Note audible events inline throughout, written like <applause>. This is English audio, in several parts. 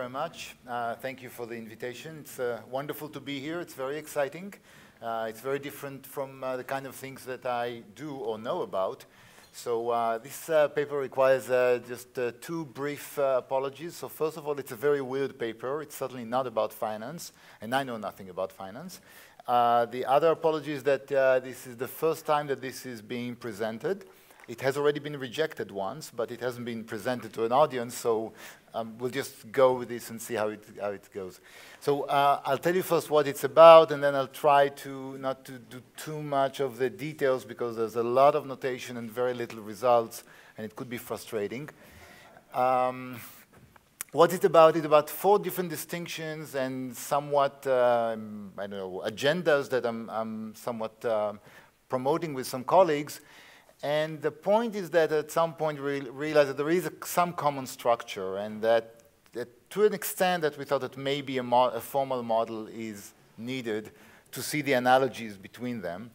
very much. Uh, thank you for the invitation. It's uh, wonderful to be here. It's very exciting. Uh, it's very different from uh, the kind of things that I do or know about. So uh, this uh, paper requires just two brief apologies. So first of all, it's a very weird paper. It's certainly not about finance, and I know nothing about finance. the other apology is that this is the first time that this is being presented. It has already been rejected once, but it hasn't been presented to an audience, so um, we'll just go with this and see how it, how it goes. So uh, I'll tell you first what it's about, and then I'll try to not to do too much of the details because there's a lot of notation and very little results, and it could be frustrating. Um, what it's about is about four different distinctions and somewhat, um, I don't know, agendas that I'm, I'm somewhat uh, promoting with some colleagues. And the point is that at some point we realized that there is a, some common structure and that, that, to an extent that we thought that maybe a, a, formal model is needed to see the analogies between them.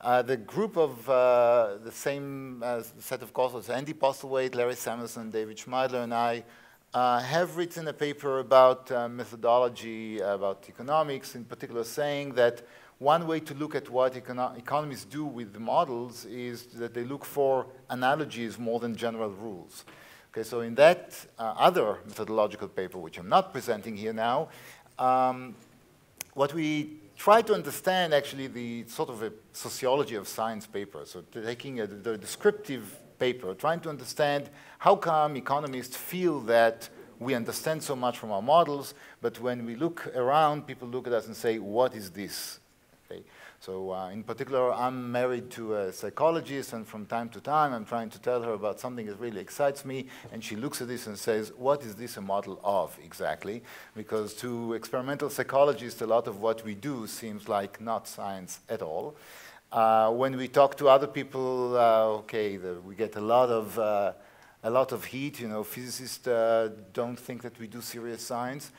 Uh, the group of uh, the same uh, set of courses, Andy Postlethwaite, Larry Samuelson, David Schmeidler, and I, uh, have written a paper about uh, methodology, about economics, in particular saying that one way to look at what econo economists do with the models is that they look for analogies more than general rules. Okay, so in that uh, other methodological paper, which I'm not presenting here now, um, what we try to understand actually the sort of a sociology of science paper. So taking a, the descriptive paper, trying to understand how come economists feel that we understand so much from our models, but when we look around, people look at us and say, what is this? Okay? So uh, in particular, I'm married to a psychologist, and from time to time, I'm trying to tell her about something that really excites me, and she looks at this and says, what is this a model of exactly? Because to experimental psychologists, a lot of what we do seems like not science at all. Uh, when we talk to other people, uh, okay, the, we get a lot of uh, a lot of heat. You know, physicists uh, don't think that we do serious science.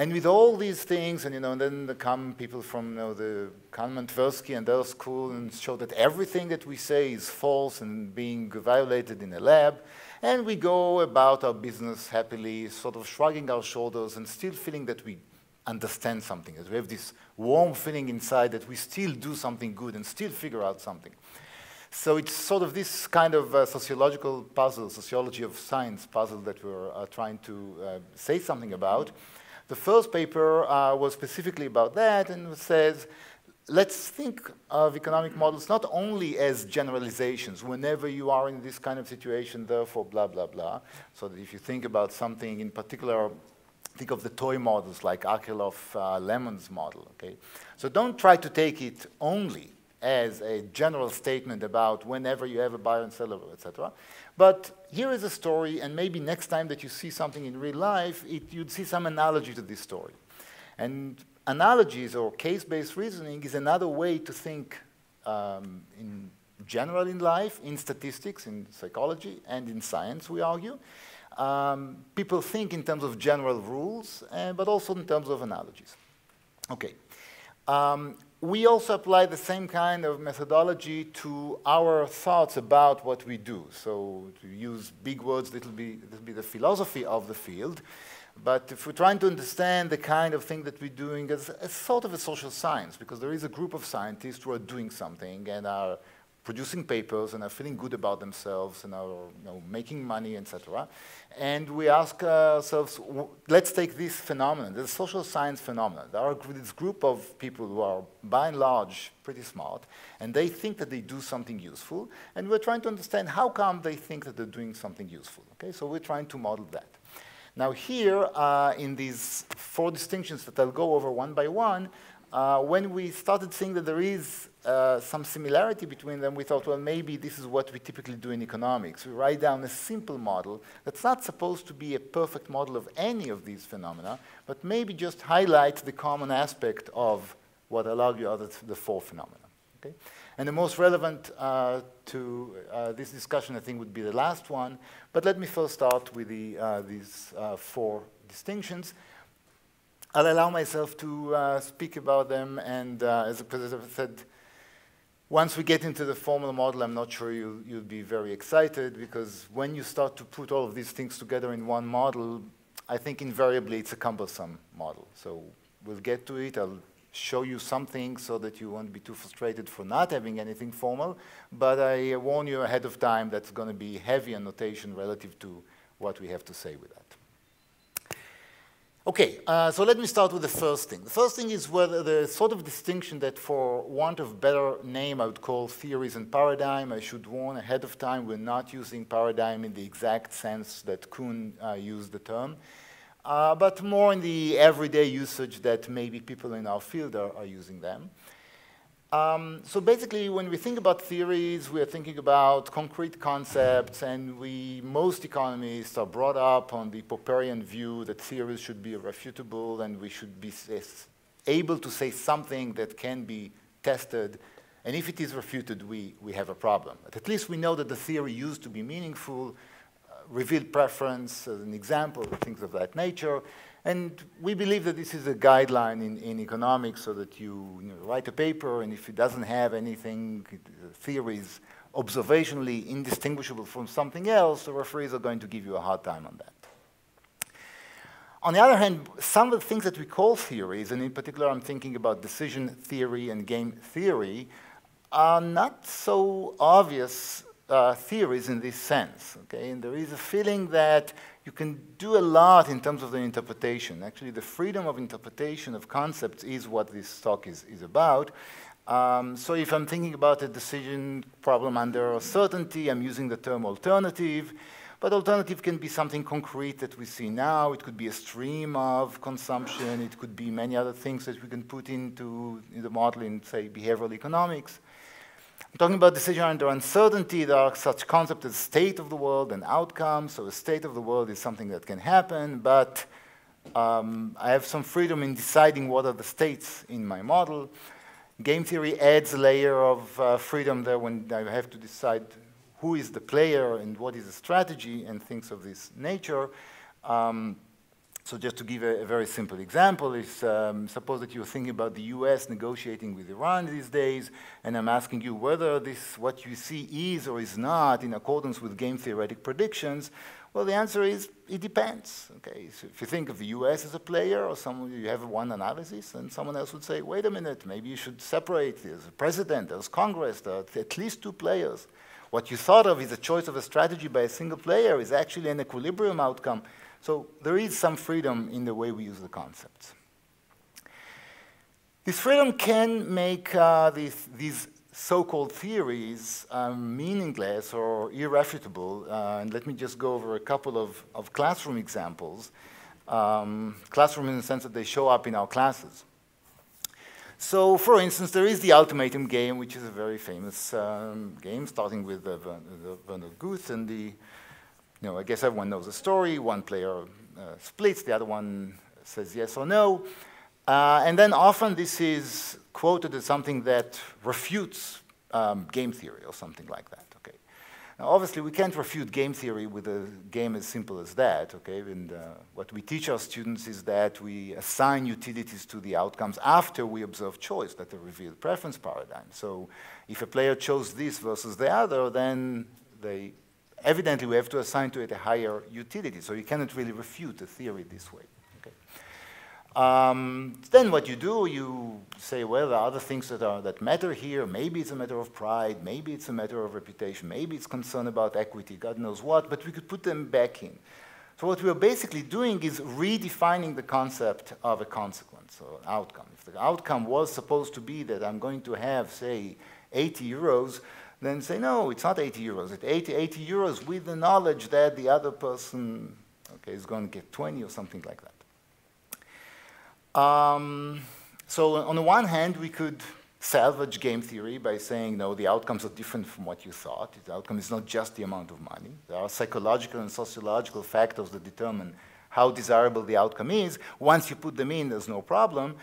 And with all these things, and you know, and then come people from you know, the Kahneman Tversky and their school and show that everything that we say is false and being violated in a lab. And we go about our business happily, sort of shrugging our shoulders and still feeling that we understand something, that we have this warm feeling inside that we still do something good and still figure out something. So it's sort of this kind of uh, sociological puzzle, sociology of science puzzle that we're uh, trying to uh, say something about. The first paper uh, was specifically about that and says, let's think of economic models not only as generalizations, whenever you are in this kind of situation, therefore blah, blah, blah. So that if you think about something in particular, think of the toy models like Akerlof uh, Lemon's model, okay? So don't try to take it only as a general statement about whenever you have a buyer and seller, etc. But here is a story, and maybe next time that you see something in real life, it, you'd see some analogy to this story. And analogies or case-based reasoning is another way to think um, in general in life, in statistics, in psychology, and in science, we argue. Um, people think in terms of general rules, uh, but also in terms of analogies. Okay. Um, we also apply the same kind of methodology to our thoughts about what we do. So to use big words, this will be, this will be the philosophy of the field. But if we're trying to understand the kind of thing that we're doing as, as sort of a social science, because there is a group of scientists who are doing something and are producing papers and are feeling good about themselves and are you know, making money, etc. And we ask ourselves, let's take this phenomenon, this social science phenomenon. There are this group of people who are, by and large, pretty smart, and they think that they do something useful, and we're trying to understand how come they think that they're doing something useful. Okay, so we're trying to model that. Now here, uh, in these four distinctions that I'll go over one by one, uh, when we started seeing that there is uh, some similarity between them, we thought, well, maybe this is what we typically do in economics. We write down a simple model that's not supposed to be a perfect model of any of these phenomena, but maybe just highlight the common aspect of what allowed you other the four phenomena. Okay? And the most relevant uh, to uh, this discussion, I think, would be the last one. But let me first start with the, uh, these uh, four distinctions. I'll allow myself to speak about them, and as, as I said, once we get into the formal model, I'm not sure you, you'll be very excited because when you start to put all of these things together in one model, I think invariably it's a cumbersome model. So we'll get to it. I'll show you something so that you won't be too frustrated for not having anything formal. But I warn you ahead of time that's going to be heavy on notation relative to what we have to say with that. Okay, uh, so let me start with the first thing. The first thing is whether the sort of distinction that for want of better name I would call theories and paradigm. I should warn ahead of time we're not using paradigm in the exact sense that Kuhn uh, used the term, uh, but more in the everyday usage that maybe people in our field are, are using them. Um, so basically, when we think about theories, we are thinking about concrete concepts, and we, most economists are brought up on the Popperian view that theories should be irrefutable, and we should be able to say something that can be tested, and if it is refuted, we, we have a problem. But at least we know that the theory used to be meaningful, uh, revealed preference as an example, things of that nature, and we believe that this is a guideline in, in economics so that you, you know, write a paper and if it doesn't have anything, theories observationally indistinguishable from something else, the referees are going to give you a hard time on that. On the other hand, some of the things that we call theories, and in particular I'm thinking about decision theory and game theory, are not so obvious uh, theories in this sense. Okay? And there is a feeling that you can do a lot in terms of the interpretation. Actually, the freedom of interpretation of concepts is what this talk is, is about. Um, so if I'm thinking about a decision problem under certainty, I'm using the term alternative. But alternative can be something concrete that we see now. It could be a stream of consumption. It could be many other things that we can put into the model in, say, behavioral economics. I'm talking about decision under uncertainty. There are such concepts as state of the world and outcome. So a state of the world is something that can happen, but um, I have some freedom in deciding what are the states in my model. Game theory adds a layer of uh, freedom there when I have to decide who is the player and what is the strategy and things of this nature. Um, so just to give a, a very simple example, is um, suppose that you're thinking about the US negotiating with Iran these days, and I'm asking you whether this, what you see is or is not in accordance with game theoretic predictions. Well, the answer is it depends. Okay, so if you think of the US as a player, or someone you have one analysis, and someone else would say, wait a minute, maybe you should separate. There's a president, there's Congress, there are at least two players. What you thought of is a choice of a strategy by a single player is actually an equilibrium outcome so there is some freedom in the way we use the concepts. This freedom can make uh, these, these so-called theories um, meaningless or irrefutable. Uh, and let me just go over a couple of, of classroom examples. Um, classroom in the sense that they show up in our classes. So, for instance, there is the ultimatum game, which is a very famous um, game, starting with uh, Werner Guth and the you know, I guess everyone knows the story. One player uh, splits, the other one says yes or no. Uh, and then often this is quoted as something that refutes um, game theory or something like that. Okay. Now, obviously, we can't refute game theory with a game as simple as that. Okay. And uh, what we teach our students is that we assign utilities to the outcomes after we observe choice, that the revealed preference paradigm. So, if a player chose this versus the other, then they evidently we have to assign to it a higher utility, so you cannot really refute the theory this way. Okay. Um, then what you do, you say, well, there are other things that, are, that matter here. Maybe it's a matter of pride, maybe it's a matter of reputation, maybe it's concern about equity, God knows what, but we could put them back in. So what we're basically doing is redefining the concept of a consequence or outcome. If the outcome was supposed to be that I'm going to have, say, 80 euros, then say, no, it's not 80 euros. It's 80, 80 euros with the knowledge that the other person okay, is going to get 20 or something like that. Um, so on the one hand, we could salvage game theory by saying, no, the outcomes are different from what you thought. The outcome is not just the amount of money. There are psychological and sociological factors that determine how desirable the outcome is. Once you put them in, there's no problem.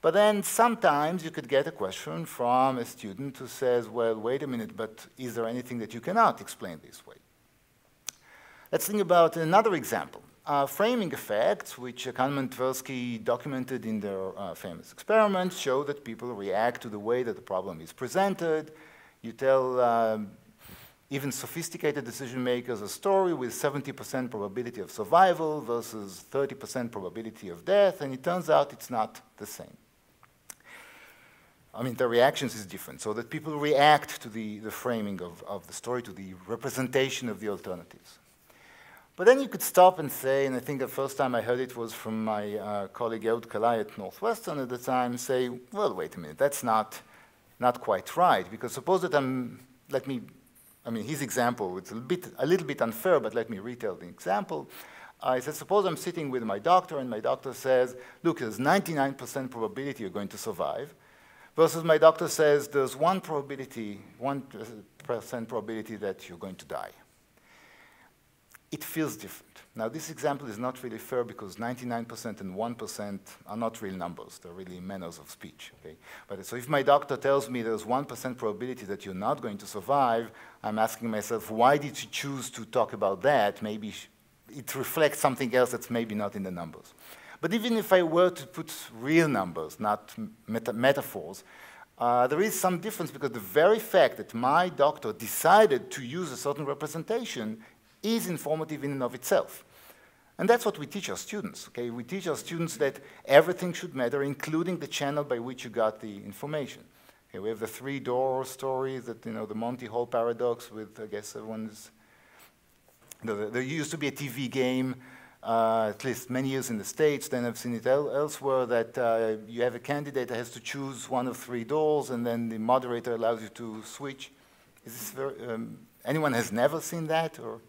But then sometimes you could get a question from a student who says, well, wait a minute, but is there anything that you cannot explain this way? Let's think about another example. Uh, framing effects, which Kahneman Tversky documented in their uh, famous experiments, show that people react to the way that the problem is presented. You tell um, even sophisticated decision makers a story with 70% probability of survival versus 30% probability of death, and it turns out it's not the same. I mean, the reactions is different, so that people react to the, the framing of, of the story, to the representation of the alternatives. But then you could stop and say, and I think the first time I heard it was from my uh, colleague Ehud Kalai at Northwestern at the time, say, well, wait a minute, that's not, not quite right, because suppose that I'm, let me I mean, his example, it's a, bit, a little bit unfair, but let me retell the example. I said, suppose I'm sitting with my doctor and my doctor says, look, there's 99% probability you're going to survive, versus my doctor says there's one probability, 1% probability that you're going to die. It feels different. Now, this example is not really fair because 99% and 1% are not real numbers. They're really manners of speech. Okay? But so if my doctor tells me there's 1% probability that you're not going to survive, I'm asking myself, why did she choose to talk about that? Maybe it reflects something else that's maybe not in the numbers. But even if I were to put real numbers, not meta metaphors, uh, there is some difference because the very fact that my doctor decided to use a certain representation is informative in and of itself. And that's what we teach our students, okay? We teach our students that everything should matter, including the channel by which you got the information. Okay, we have the three-door story that, you know, the Monty Hall paradox with, I guess everyone's, there used to be a TV game, uh, at least many years in the States, then I've seen it el elsewhere, that uh, you have a candidate that has to choose one of three doors, and then the moderator allows you to switch. Is this very, um, anyone has never seen that, or?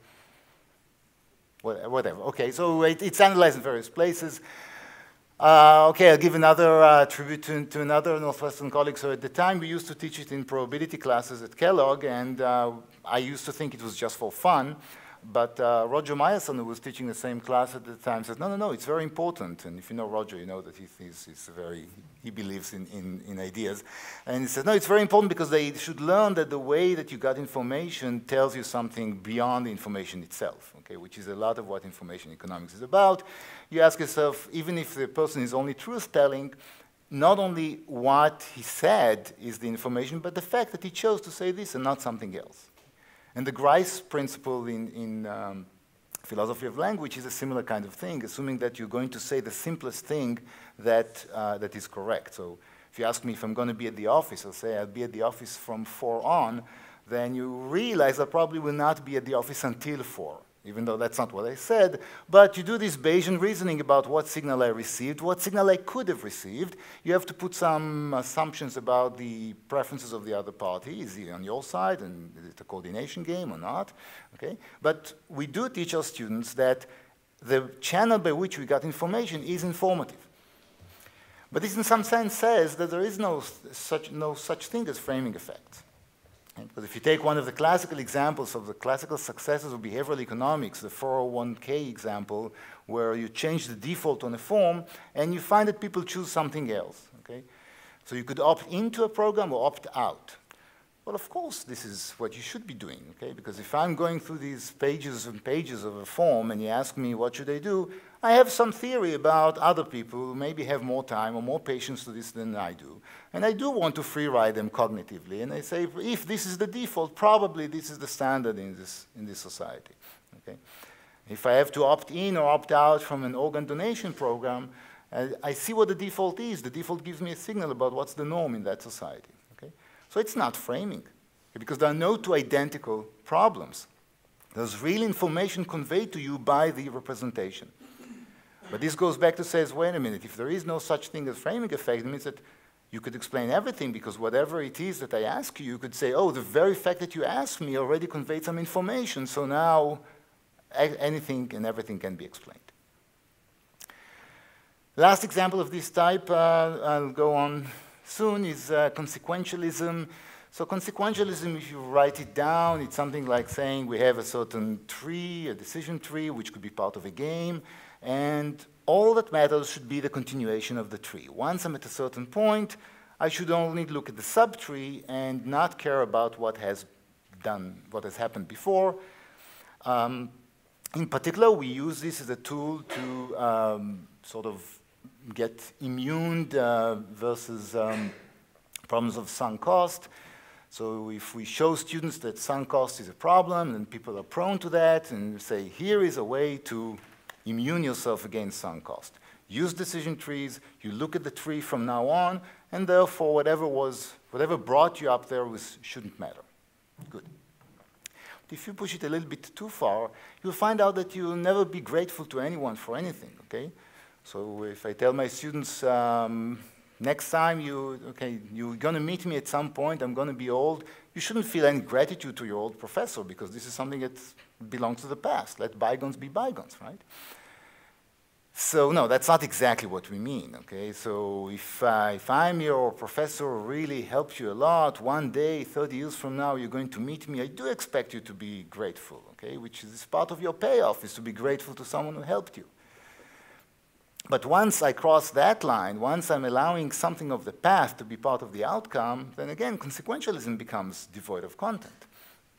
whatever. Okay, so it, it's analyzed in various places. Uh, okay, I'll give another uh, tribute to, to, another Northwestern colleague. So at the time, we used to teach it in probability classes at Kellogg, and uh, I used to think it was just for fun. But uh, Roger Myerson, who was teaching the same class at the time, said, no, no, no, it's very important. And if you know Roger, you know that he, he's, he's very, he believes in, in, in, ideas. And he said, no, it's very important because they should learn that the way that you got information tells you something beyond the information itself, okay, which is a lot of what information economics is about. You ask yourself, even if the person is only truth-telling, not only what he said is the information, but the fact that he chose to say this and not something else. And the Grice principle in, in um, philosophy of language is a similar kind of thing, assuming that you're going to say the simplest thing that, uh, that is correct. So if you ask me if I'm going to be at the office, I'll say I'll be at the office from 4 on, then you realize I probably will not be at the office until 4 even though that's not what I said, but you do this Bayesian reasoning about what signal I received, what signal I could have received. You have to put some assumptions about the preferences of the other party. Is he on your side, and is it a coordination game or not? Okay? But we do teach our students that the channel by which we got information is informative. But this in some sense says that there is no such, no such thing as framing effects. Because if you take one of the classical examples of the classical successes of behavioral economics, the 401k example, where you change the default on a form and you find that people choose something else. Okay? So you could opt into a program or opt out. Well, of course, this is what you should be doing, okay? Because if I'm going through these pages and pages of a form and you ask me what should I do, I have some theory about other people who maybe have more time or more patience to this than I do. And I do want to free ride them cognitively. And I say, if this is the default, probably this is the standard in this, in this society. Okay? If I have to opt in or opt out from an organ donation program, I, I see what the default is. The default gives me a signal about what's the norm in that society. Okay? So it's not framing, because there are no two identical problems. There's real information conveyed to you by the representation. But this goes back to says, wait a minute, if there is no such thing as framing effect, it means that you could explain everything because whatever it is that I ask you, you could say, oh, the very fact that you asked me already conveyed some information, so now anything and everything can be explained. Last example of this type, uh, I'll go on soon, is uh, consequentialism. So consequentialism, if you write it down, it's something like saying we have a certain tree, a decision tree, which could be part of a game, and all that matters should be the continuation of the tree. Once I'm at a certain point, I should only look at the subtree and not care about what has done, what has happened before. Um, in particular, we use this as a tool to um, sort of get immune uh, versus um, problems of sunk cost. So if we show students that sunk cost is a problem, then people are prone to that, and say, here is a way to immune yourself against sunk cost. Use decision trees, you look at the tree from now on, and therefore whatever was, whatever brought you up there was, shouldn't matter. Good. But if you push it a little bit too far, you'll find out that you'll never be grateful to anyone for anything, okay? So if I tell my students, um, next time you, okay, you're gonna meet me at some point, I'm gonna be old, you shouldn't feel any gratitude to your old professor because this is something that belongs to the past. Let bygones be bygones, right? So no, that's not exactly what we mean, okay? So if, uh, if I'm your professor really helped you a lot, one day, 30 years from now, you're going to meet me, I do expect you to be grateful, okay? Which is part of your payoff, is to be grateful to someone who helped you. But once I cross that line, once I'm allowing something of the path to be part of the outcome, then again, consequentialism becomes devoid of content.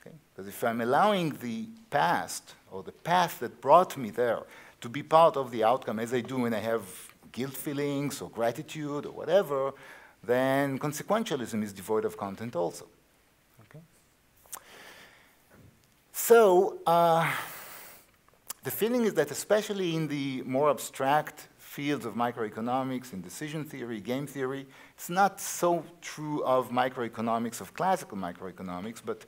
Okay? Because if I'm allowing the past or the path that brought me there to be part of the outcome as I do when I have guilt feelings or gratitude or whatever, then consequentialism is devoid of content also. Okay? So, uh, the feeling is that especially in the more abstract fields of microeconomics and decision theory, game theory, it's not so true of microeconomics, of classical microeconomics, but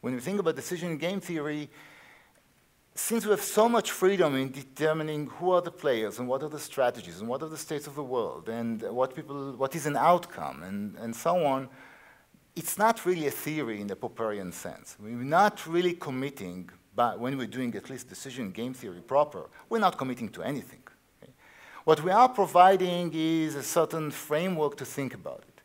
when we think about decision game theory, since we have so much freedom in determining who are the players and what are the strategies and what are the states of the world and what people, what is an outcome and, and so on, it's not really a theory in the Popperian sense. We're not really committing, but when we're doing at least decision game theory proper, we're not committing to anything. Okay? What we are providing is a certain framework to think about it.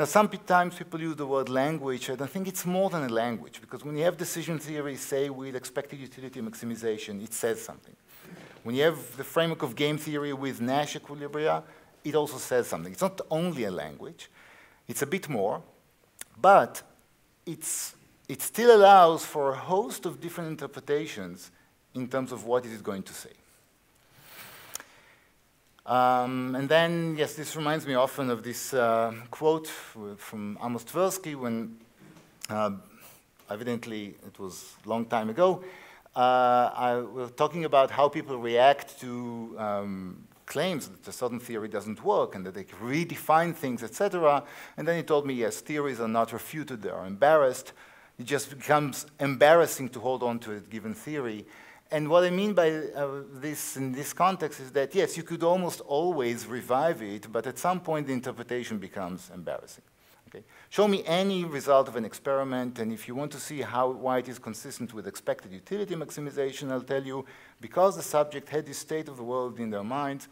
Now, sometimes people use the word language. I don't think it's more than a language, because when you have decision theory, say, with expected utility maximization, it says something. When you have the framework of game theory with Nash equilibria, it also says something. It's not only a language, it's a bit more, but it's, it still allows for a host of different interpretations in terms of what it is going to say. Um, and then, yes, this reminds me often of this uh, quote from Amos Tversky when, uh, evidently, it was a long time ago, uh, I was talking about how people react to um, claims that a certain theory doesn't work and that they can redefine things, etc. And then he told me, yes, theories are not refuted, they are embarrassed. It just becomes embarrassing to hold on to a given theory. And what I mean by uh, this in this context is that, yes, you could almost always revive it, but at some point the interpretation becomes embarrassing. Okay? Show me any result of an experiment, and if you want to see how, why it is consistent with expected utility maximization, I'll tell you, because the subject had this state of the world in their mind,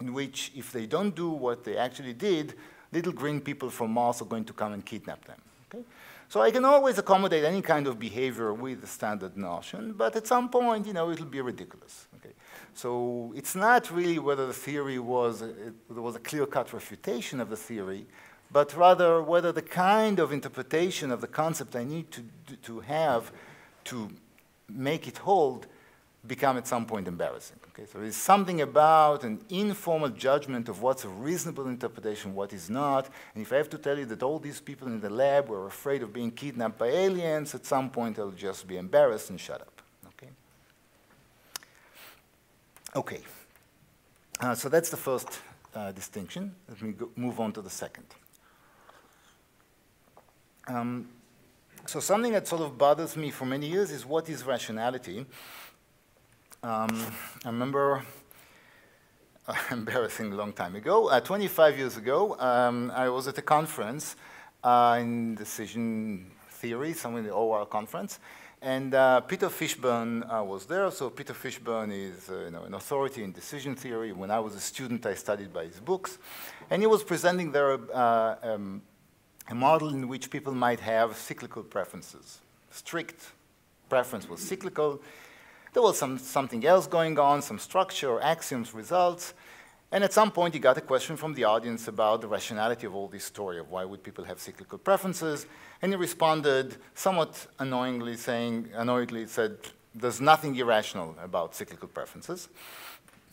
in which if they don't do what they actually did, little green people from Mars are going to come and kidnap them. So I can always accommodate any kind of behavior with the standard notion, but at some point, you know, it'll be ridiculous. Okay? So it's not really whether the theory was, uh, there was a clear-cut refutation of the theory, but rather whether the kind of interpretation of the concept I need to, to have to make it hold become at some point embarrassing. Okay? So there's something about an informal judgment of what's a reasonable interpretation, what is not. And if I have to tell you that all these people in the lab were afraid of being kidnapped by aliens, at some point I'll just be embarrassed and shut up. Okay? Okay. Uh, so that's the first uh, distinction. Let me go, move on to the second. Um, so something that sort of bothers me for many years is what is rationality? Um, I remember, uh, <laughs> embarrassing long time ago, uh, 25 years ago, um, I was at a conference uh, in decision theory, somewhere in the OR conference, and uh, Peter Fishburn uh, was there. So Peter Fishburn is uh, you know, an authority in decision theory. When I was a student, I studied by his books. And he was presenting there um, a model in which people might have cyclical preferences. Strict preference was cyclical, there was some, something else going on, some structure axioms, results. And at some point, he got a question from the audience about the rationality of all this story of why would people have cyclical preferences. And he responded somewhat annoyingly, saying, annoyingly said, there's nothing irrational about cyclical preferences.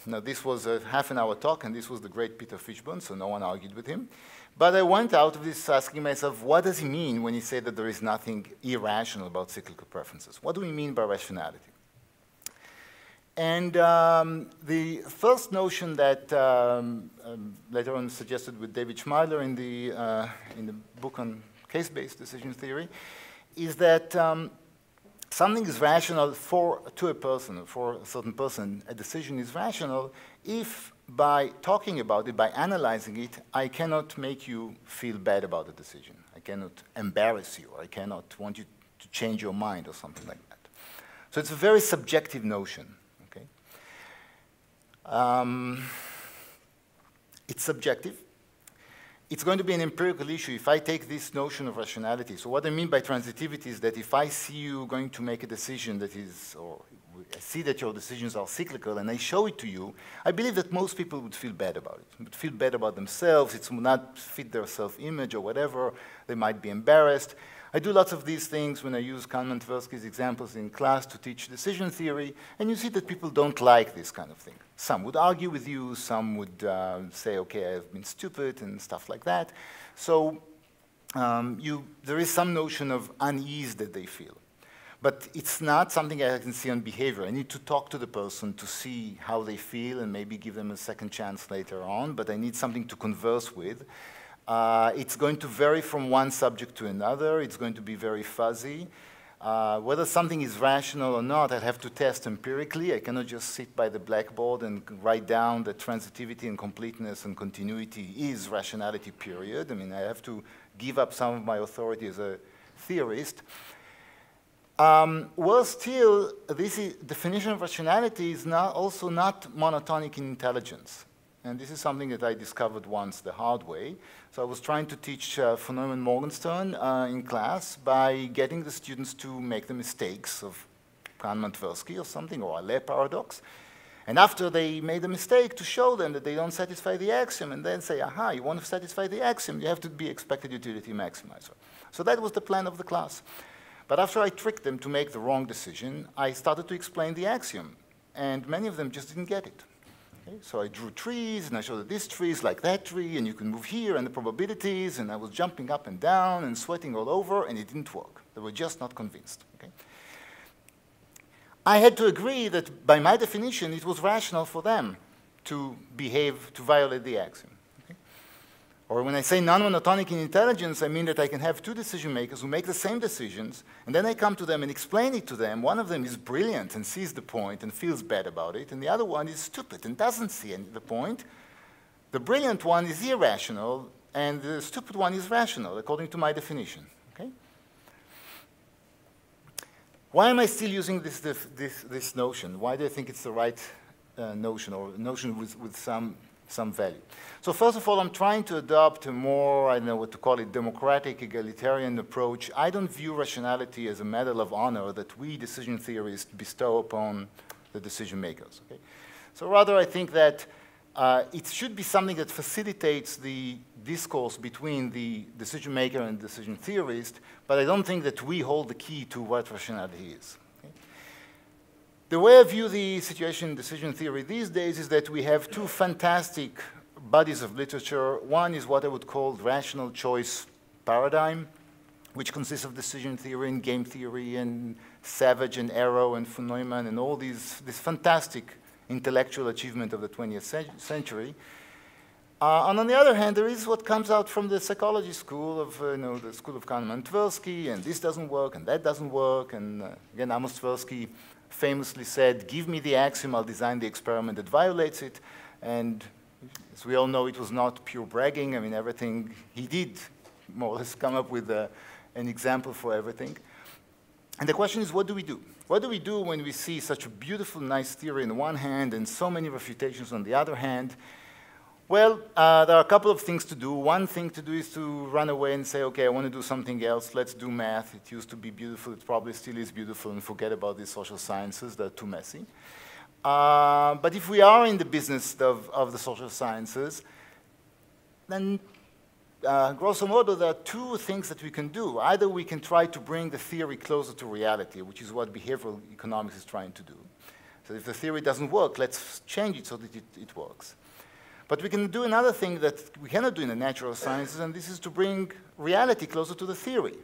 Now, this was a half an hour talk, and this was the great Peter Fishburn, so no one argued with him. But I went out of this asking myself, what does he mean when he said that there is nothing irrational about cyclical preferences? What do we mean by rationality? And um, the first notion that um, um, later on suggested with David Schmeidler in the, uh, in the book on case-based decision theory is that um, something is rational for, to a person, for a certain person, a decision is rational if by talking about it, by analyzing it, I cannot make you feel bad about the decision. I cannot embarrass you, or I cannot want you to change your mind or something like that. So it's a very subjective notion. Um, it's subjective it's going to be an empirical issue if I take this notion of rationality. So what I mean by transitivity is that if I see you going to make a decision that is, or I see that your decisions are cyclical and I show it to you, I believe that most people would feel bad about it, would feel bad about themselves, it would not fit their self-image or whatever, they might be embarrassed. I do lots of these things when I use Kahneman Tversky's examples in class to teach decision theory, and you see that people don't like this kind of thing. Some would argue with you, some would uh, say, okay, I've been stupid, and stuff like that. So um, you, there is some notion of unease that they feel. But it's not something I can see on behavior. I need to talk to the person to see how they feel and maybe give them a second chance later on, but I need something to converse with. Uh, it's going to vary from one subject to another. It's going to be very fuzzy. Uh, whether something is rational or not, I have to test empirically. I cannot just sit by the blackboard and write down that transitivity and completeness and continuity is rationality, period. I mean, I have to give up some of my authority as a theorist. Um, well, still, this definition of rationality is not also not monotonic in intelligence. And this is something that I discovered once the hard way. So I was trying to teach uh, Neumann Morgenstern uh, in class by getting the students to make the mistakes of Kahneman-Tversky or something, or Allais paradox. And after they made a mistake, to show them that they don't satisfy the axiom, and then say, aha, you want to satisfy the axiom, you have to be expected utility maximizer. So that was the plan of the class. But after I tricked them to make the wrong decision, I started to explain the axiom, and many of them just didn't get it. Okay, so I drew trees, and I showed that this tree is like that tree, and you can move here, and the probabilities, and I was jumping up and down and sweating all over, and it didn't work. They were just not convinced. Okay? I had to agree that by my definition, it was rational for them to behave, to violate the axiom. Or when I say non-monotonic in intelligence, I mean that I can have two decision makers who make the same decisions, and then I come to them and explain it to them. One of them is brilliant and sees the point and feels bad about it, and the other one is stupid and doesn't see any, the point. The brilliant one is irrational, and the stupid one is rational, according to my definition. Okay? Why am I still using this, this, this, this notion? Why do I think it's the right uh, notion, or notion with, with some some value. So first of all, I'm trying to adopt a more, I don't know what to call it, democratic, egalitarian approach. I don't view rationality as a medal of honor that we decision theorists bestow upon the decision makers. Okay? So rather, I think that uh, it should be something that facilitates the discourse between the decision maker and decision theorist, but I don't think that we hold the key to what rationality is. The way I view the situation in decision theory these days is that we have two fantastic bodies of literature. One is what I would call the rational choice paradigm, which consists of decision theory and game theory and Savage and Arrow and von Neumann and all these, this fantastic intellectual achievement of the 20th century. Uh, and on the other hand, there is what comes out from the psychology school of, uh, you know, the school of Kahneman Tversky, and this doesn't work, and that doesn't work, and uh, again, Amos Tversky famously said, give me the axiom, I'll design the experiment that violates it. And as we all know, it was not pure bragging. I mean, everything he did more or less come up with uh, an example for everything. And the question is, what do we do? What do we do when we see such a beautiful, nice theory on one hand and so many refutations on the other hand, well, uh, there are a couple of things to do. One thing to do is to run away and say, okay, I want to do something else. Let's do math. It used to be beautiful. It probably still is beautiful, and forget about the social sciences. They're too messy. Uh, but if we are in the business of, of the social sciences, then uh, grosso modo, there are two things that we can do. Either we can try to bring the theory closer to reality, which is what behavioral economics is trying to do. So if the theory doesn't work, let's change it so that it, it works. But we can do another thing that we cannot do in the natural sciences, and this is to bring reality closer to the theory.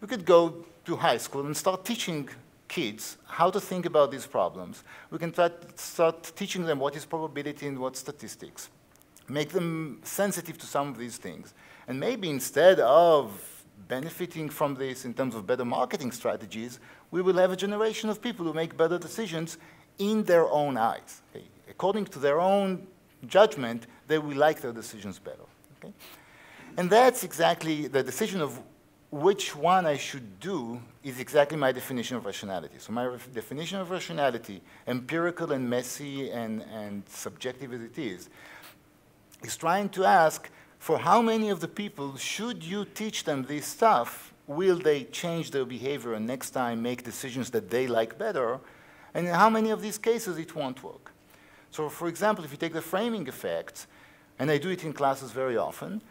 We could go to high school and start teaching kids how to think about these problems. We can try start teaching them what is probability and what statistics. Make them sensitive to some of these things. And maybe instead of benefiting from this in terms of better marketing strategies, we will have a generation of people who make better decisions in their own eyes. Okay? According to their own judgment, they will like their decisions better. Okay? And that's exactly the decision of which one I should do is exactly my definition of rationality. So my definition of rationality, empirical and messy and, and subjective as it is, is trying to ask for how many of the people should you teach them this stuff, will they change their behavior and next time make decisions that they like better, and in how many of these cases it won't work. So for example, if you take the framing effect, and I do it in classes very often,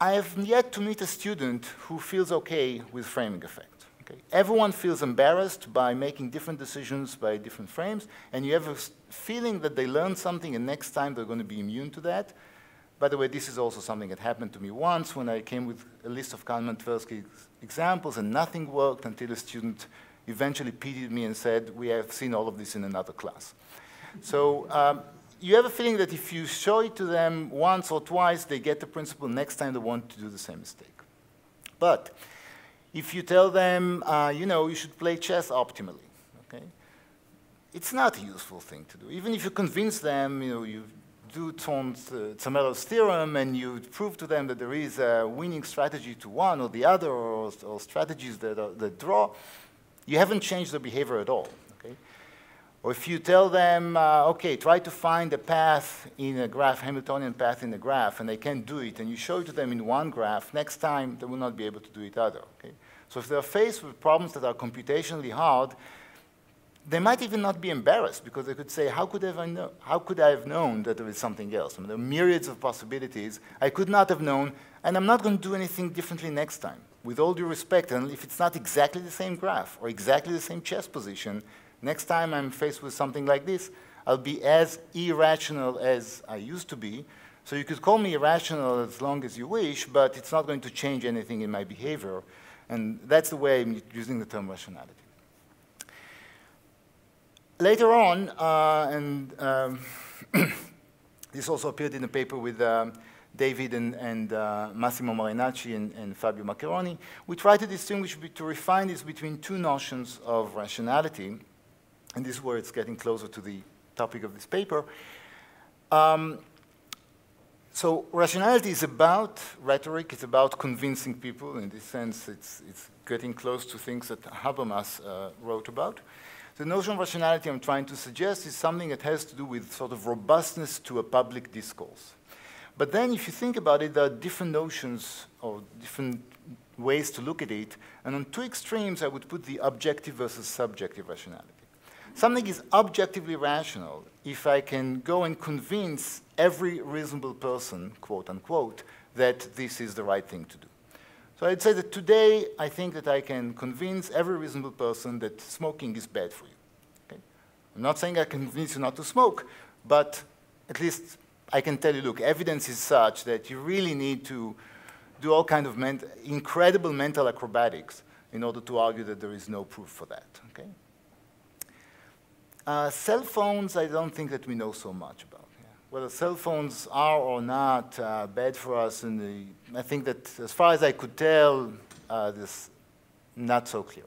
I have yet to meet a student who feels okay with framing effect. Okay? Everyone feels embarrassed by making different decisions by different frames, and you have a feeling that they learned something and next time they're going to be immune to that. By the way, this is also something that happened to me once when I came with a list of Kahneman-Tversky examples and nothing worked until a student eventually pitied me and said, we have seen all of this in another class. So um, you have a feeling that if you show it to them once or twice, they get the principle. Next time, they want to do the same mistake. But if you tell them, uh, you know, you should play chess optimally, okay, it's not a useful thing to do. Even if you convince them, you know, you do Zermelo's uh, theorem and you prove to them that there is a winning strategy to one or the other or, or strategies that, are, that draw, you haven't changed their behavior at all. Or if you tell them, uh, okay, try to find a path in a graph, Hamiltonian path in a graph, and they can't do it, and you show it to them in one graph, next time they will not be able to do it either. Okay? So if they're faced with problems that are computationally hard, they might even not be embarrassed because they could say, how could, I know, how could I have known that there is something else? I mean, there are myriads of possibilities. I could not have known, and I'm not going to do anything differently next time. With all due respect, and if it's not exactly the same graph or exactly the same chess position, Next time I'm faced with something like this, I'll be as irrational as I used to be. So you could call me irrational as long as you wish, but it's not going to change anything in my behavior. And that's the way I'm using the term rationality. Later on, uh, and um, <coughs> this also appeared in a paper with um, David and, and uh, Massimo Marinacci and, and, Fabio Maccheroni, we try to distinguish, to refine this between two notions of rationality and this is where it's getting closer to the topic of this paper. Um, so rationality is about rhetoric, it's about convincing people. In this sense, it's, it's getting close to things that Habermas uh, wrote about. The notion of rationality I'm trying to suggest is something that has to do with sort of robustness to a public discourse. But then if you think about it, there are different notions or different ways to look at it. And on two extremes, I would put the objective versus subjective rationality. Something is objectively rational if I can go and convince every reasonable person, quote unquote, that this is the right thing to do. So I'd say that today I think that I can convince every reasonable person that smoking is bad for you. Okay? I'm not saying I can convince you not to smoke, but at least I can tell you, look, evidence is such that you really need to do all kind of incredible mental acrobatics in order to argue that there is no proof for that. Okay? Uh, cell phones, I don't think that we know so much about. Yeah. Whether cell phones are or not uh, bad for us, the, I think that as far as I could tell, uh, this not so clear.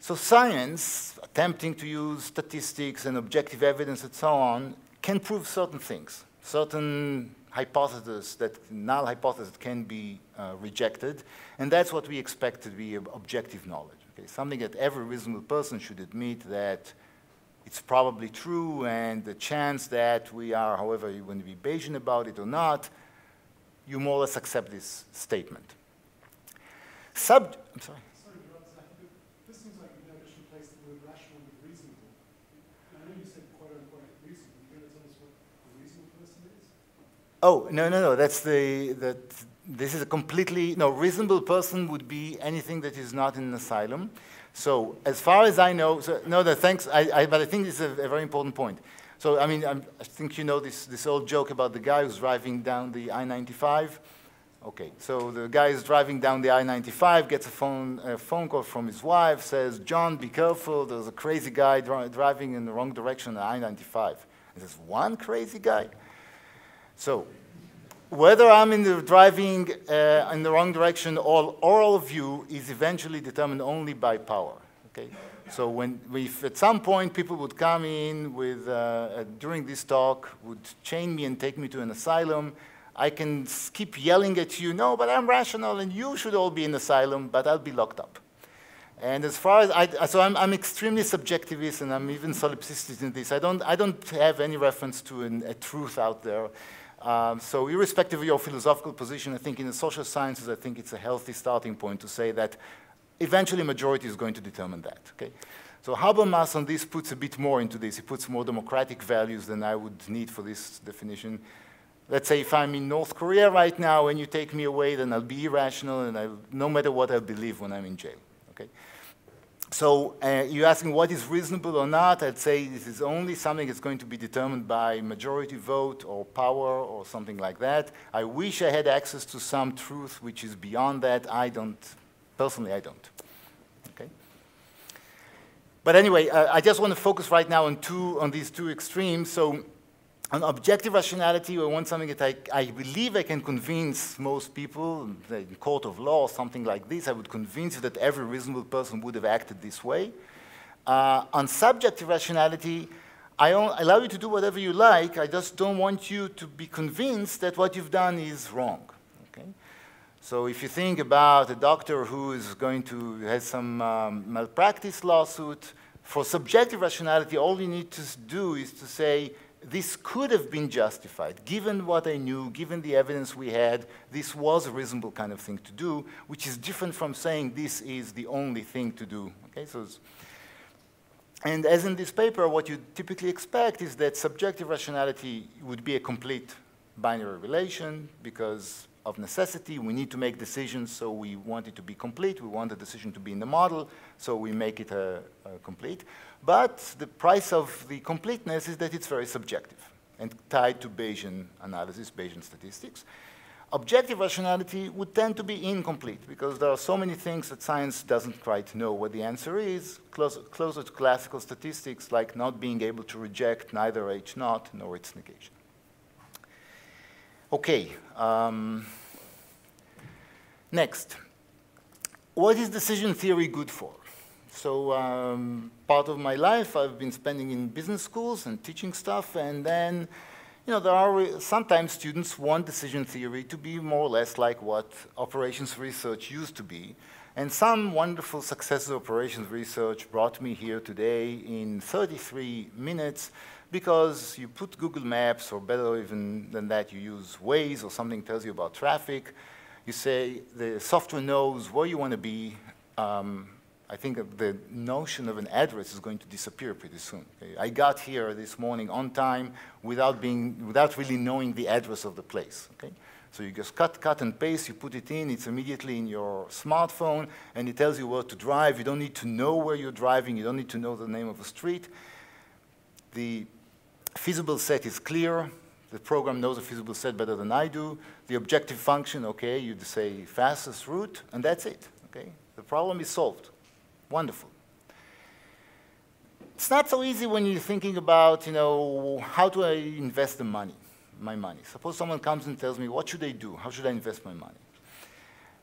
So science, attempting to use statistics and objective evidence and so on, can prove certain things, certain hypotheses that null hypotheses can be uh, rejected, and that's what we expect to be objective knowledge. Okay, something that every reasonable person should admit that it's probably true, and the chance that we are, however you want to be Bayesian about it or not, you more or less accept this statement. Sub, I'm sorry. I know you said quite unquote reasonable. Oh, no, no, no, that's the, the, this is a completely, no, reasonable person would be anything that is not in an asylum. So as far as I know, so, no, no, thanks, I, I, but I think this is a, a very important point. So, I mean, I'm, i think you know this, this old joke about the guy who's driving down the I-95. Okay, so the guy is driving down the I-95, gets a phone, a phone call from his wife, says, John, be careful, there's a crazy guy dri driving in the wrong direction on I-95. He says, one crazy guy? So whether I'm in the driving uh, in the wrong direction or oral view is eventually determined only by power, okay? So when, if at some point people would come in with, uh, uh, during this talk, would chain me and take me to an asylum, I can keep yelling at you, no, but I'm rational and you should all be in asylum, but I'll be locked up. And as far as I, so I'm, I'm extremely subjectivist and I'm even solipsistic in this. I don't, I don't have any reference to an, a truth out there. Um, so irrespective of your philosophical position, I think in the social sciences, I think it's a healthy starting point to say that eventually majority is going to determine that, okay? So Habermas on this puts a bit more into this. He puts more democratic values than I would need for this definition let's say if I'm in North Korea right now and you take me away, then I'll be irrational and I'll, no matter what I believe when I'm in jail. So uh, you're asking what is reasonable or not. I'd say this is only something that's going to be determined by majority vote or power or something like that. I wish I had access to some truth which is beyond that. I don't, personally, I don't. Okay? But anyway, uh, I just want to focus right now on two, on these two extremes. So on objective rationality, I want something that I, I believe I can convince most people, in court of law, or something like this, I would convince you that every reasonable person would have acted this way. Uh, on subjective rationality, I allow you to do whatever you like, I just don't want you to be convinced that what you've done is wrong. Okay? So if you think about a doctor who is going to have some um, malpractice lawsuit, for subjective rationality, all you need to do is to say, this could have been justified. Given what I knew, given the evidence we had, this was a reasonable kind of thing to do, which is different from saying this is the only thing to do. Okay, so and as in this paper, what you typically expect is that subjective rationality would be a complete binary relation because of necessity. We need to make decisions, so we want it to be complete. We want the decision to be in the model, so we make it a, a complete. But the price of the completeness is that it's very subjective and tied to Bayesian analysis, Bayesian statistics. Objective rationality would tend to be incomplete because there are so many things that science doesn't quite know what the answer is, closer, closer to classical statistics like not being able to reject neither H naught nor its negation. Okay, um, next. What is decision theory good for? So um, part of my life I've been spending in business schools and teaching stuff, and then you know, there are sometimes students want decision theory to be more or less like what operations research used to be. And some wonderful successes of operations research brought me here today in 33 minutes because you put Google Maps, or better even than that, you use Waze or something tells you about traffic. You say the software knows where you want to be, um, I think the notion of an address is going to disappear pretty soon. Okay? I got here this morning on time without, being, without really knowing the address of the place. Okay? So you just cut, cut, and paste, you put it in, it's immediately in your smartphone, and it tells you where to drive. You don't need to know where you're driving, you don't need to know the name of a street. The feasible set is clear. The program knows the feasible set better than I do. The objective function, okay, you say fastest route, and that's it. Okay? The problem is solved. Wonderful. It's not so easy when you're thinking about, you know, how do I invest the money, my money? Suppose someone comes and tells me, what should I do? How should I invest my money?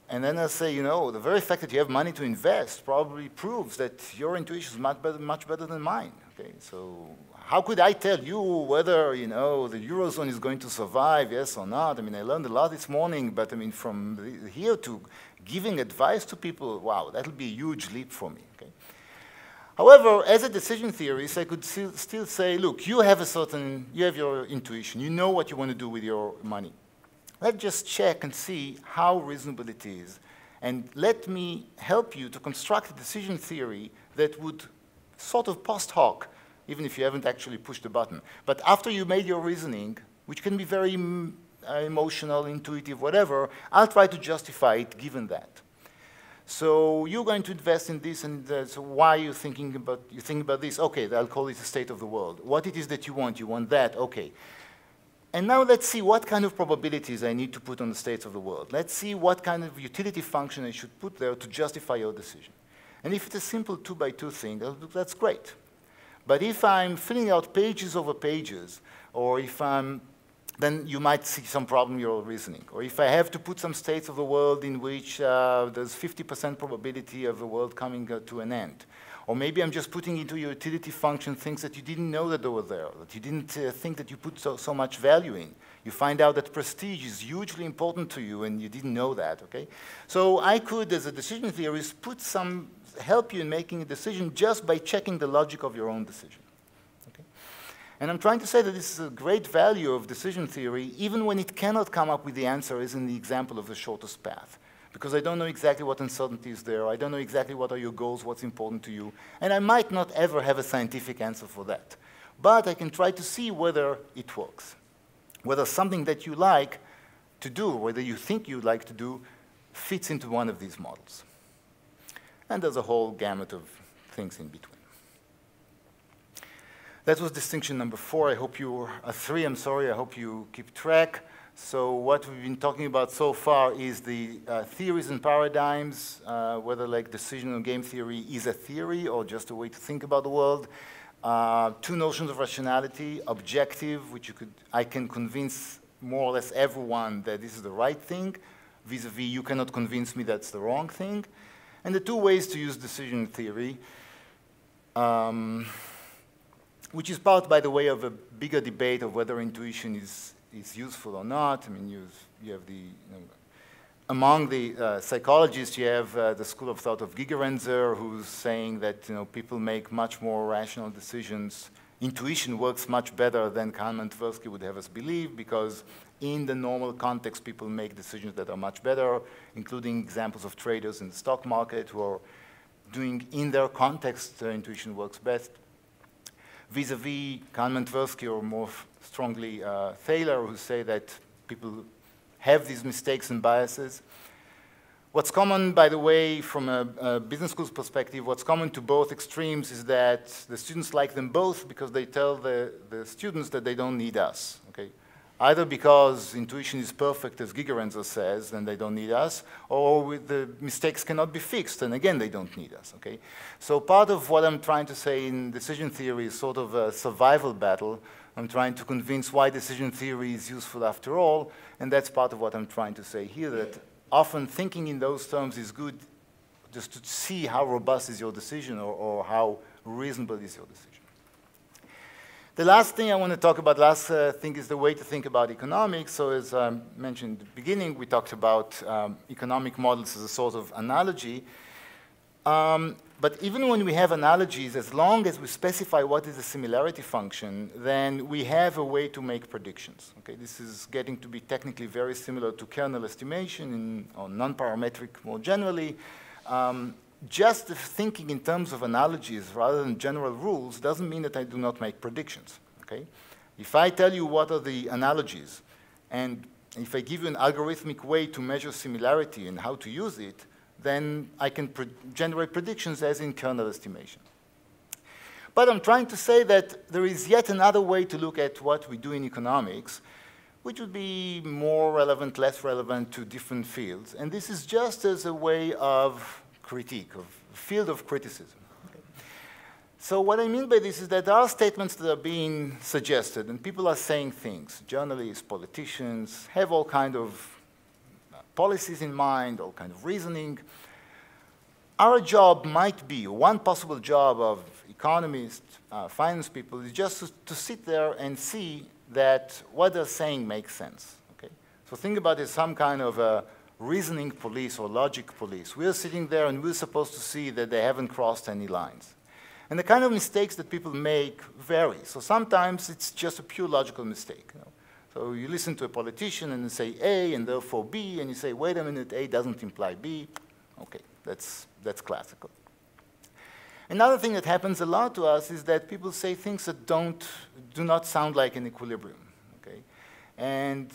And then I say, you know, the very fact that you have money to invest probably proves that your intuition is much better, much better than mine. Okay, so how could I tell you whether, you know, the Eurozone is going to survive, yes or not? I mean, I learned a lot this morning, but I mean, from here to giving advice to people, wow, that'll be a huge leap for me. Okay? However, as a decision theorist, I could still, say, look, you have a certain, you have your intuition, you know what you want to do with your money. Let's just check and see how reasonable it is. And let me help you to construct a decision theory that would sort of post hoc, even if you haven't actually pushed the button. But after you made your reasoning, which can be very uh, emotional, intuitive, whatever, I'll try to justify it given that. So you're going to invest in this, and uh, so why are you thinking about, you think about this? Okay, I'll call it the state of the world. What it is that you want, you want that, okay. And now let's see what kind of probabilities I need to put on the states of the world. Let's see what kind of utility function I should put there to justify your decision. And if it's a simple two by two thing, that's great. But if I'm filling out pages over pages, or if I'm then you might see some problem in your reasoning. Or if I have to put some states of the world in which uh, there's 50% probability of the world coming uh, to an end. Or maybe I'm just putting into your utility function things that you didn't know that they were there, that you didn't uh, think that you put so, so much value in. You find out that prestige is hugely important to you and you didn't know that, okay? So I could, as a decision theorist, put some, help you in making a decision just by checking the logic of your own decision. And I'm trying to say that this is a great value of decision theory, even when it cannot come up with the answer, as in the example of the shortest path. Because I don't know exactly what uncertainty is there, I don't know exactly what are your goals, what's important to you, and I might not ever have a scientific answer for that. But I can try to see whether it works, whether something that you like to do, whether you think you like to do, fits into one of these models. And there's a whole gamut of things in between. That was distinction number four. I hope you, uh, three, I'm sorry, I hope you keep track. So what we've been talking about so far is the uh, theories and paradigms, uh, whether like decision game theory is a theory or just a way to think about the world. Uh, two notions of rationality, objective, which you could, I can convince more or less everyone that this is the right thing, vis-a-vis -vis you cannot convince me that's the wrong thing. And the two ways to use decision theory. Um, which is part, by the way, of a bigger debate of whether intuition is, is useful or not. I mean, you, you have the, you know, among the uh, psychologists, you have uh, the school of thought of Gigerenzer, who's saying that you know, people make much more rational decisions. Intuition works much better than Kahneman Tversky would have us believe, because in the normal context, people make decisions that are much better, including examples of traders in the stock market who are doing in their context, uh, intuition works best vis-a-vis Kahneman Tversky or more strongly uh, Thaler, who say that people have these mistakes and biases. What's common, by the way, from a, a, business school's perspective, what's common to both extremes is that the students like them both because they tell the, the students that they don't need us. Either because intuition is perfect, as Gigerenzer says, and they don't need us, or the mistakes cannot be fixed, and again, they don't need us, okay? So part of what I'm trying to say in decision theory is sort of a survival battle. I'm trying to convince why decision theory is useful after all, and that's part of what I'm trying to say here, that often thinking in those terms is good just to see how robust is your decision or, or how reasonable is your decision. The last thing I want to talk about, last uh, thing is the way to think about economics. So as I mentioned at the beginning, we talked about um, economic models as a sort of analogy. Um, but even when we have analogies, as long as we specify what is the similarity function, then we have a way to make predictions. Okay, this is getting to be technically very similar to kernel estimation in, or non-parametric more generally. Um, just thinking in terms of analogies rather than general rules doesn't mean that I do not make predictions. Okay? If I tell you what are the analogies, and if I give you an algorithmic way to measure similarity and how to use it, then I can pre generate predictions as in kernel estimation. But I'm trying to say that there is yet another way to look at what we do in economics, which would be more relevant, less relevant to different fields. And this is just as a way of critique, of field of criticism. So what I mean by this is that there are statements that are being suggested, and people are saying things. Journalists, politicians have all kind of uh, policies in mind, all kind of reasoning. Our job might be, one possible job of economists, uh, finance people, is just to, to, sit there and see that what they're saying makes sense. Okay? So think about it as some kind of a reasoning police or logic police. We're sitting there and we're supposed to see that they haven't crossed any lines. And the kind of mistakes that people make vary. So sometimes it's just a pure logical mistake. You know? So you listen to a politician and they say A and therefore B, and you say, wait a minute, A doesn't imply B. Okay, that's, that's classical. Another thing that happens a lot to us is that people say things that don't, do not sound like an equilibrium. Okay? And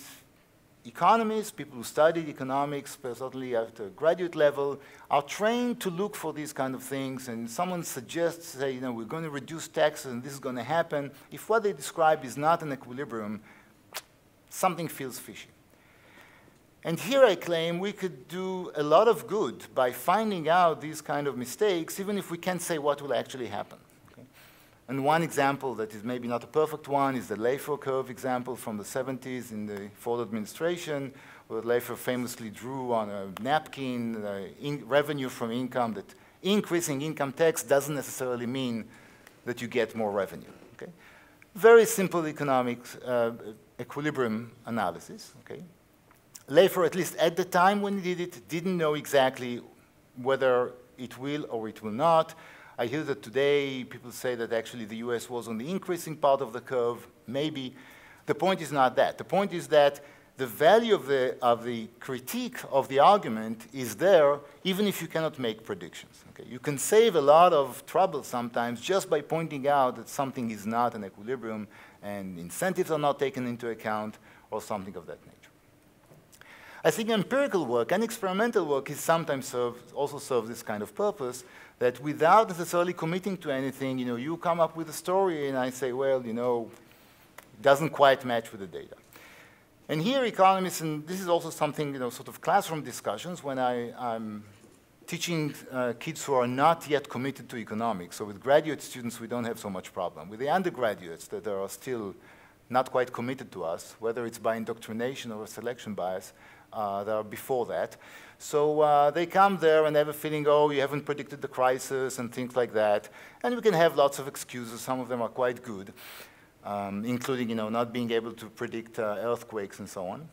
economists, people who studied economics, certainly at the graduate level, are trained to look for these kind of things, and someone suggests, say, you know, we're going to reduce taxes and this is going to happen, if what they describe is not an equilibrium, something feels fishy. And here I claim we could do a lot of good by finding out these kind of mistakes, even if we can't say what will actually happen. And one example that is maybe not a perfect one is the Laffer curve example from the 70s in the Ford administration, where Laffer famously drew on a napkin uh, revenue from income that increasing income tax doesn't necessarily mean that you get more revenue. Okay? Very simple economic uh, equilibrium analysis. Okay? Laffer, at least at the time when he did it, didn't know exactly whether it will or it will not. I hear that today people say that actually the US was on the increasing part of the curve. Maybe. The point is not that. The point is that the value of the, of the critique of the argument is there even if you cannot make predictions. Okay? You can save a lot of trouble sometimes just by pointing out that something is not an equilibrium and incentives are not taken into account or something of that nature. I think empirical work and experimental work is sometimes also serve this kind of purpose, that without necessarily committing to anything, you know, you come up with a story and I say, well, you know, it doesn't quite match with the data. And here economists, and this is also something, you know, sort of classroom discussions when I, am teaching uh, kids who are not yet committed to economics. So with graduate students, we don't have so much problem. With the undergraduates that are still not quite committed to us, whether it's by indoctrination or selection bias, uh, that are before that. So uh, they come there and have a feeling, oh, you haven't predicted the crisis and things like that. And we can have lots of excuses. Some of them are quite good, um, including, you know, not being able to predict uh, earthquakes and so on.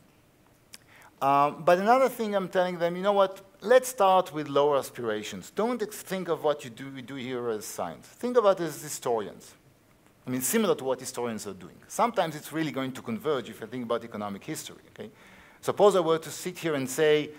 Um, but another thing I'm telling them, you know what, let's start with lower aspirations. Don't think of what you do, we do here as science. Think about it as historians. I mean, similar to what historians are doing. Sometimes it's really going to converge if you think about economic history, okay? Suppose I were to sit here and say,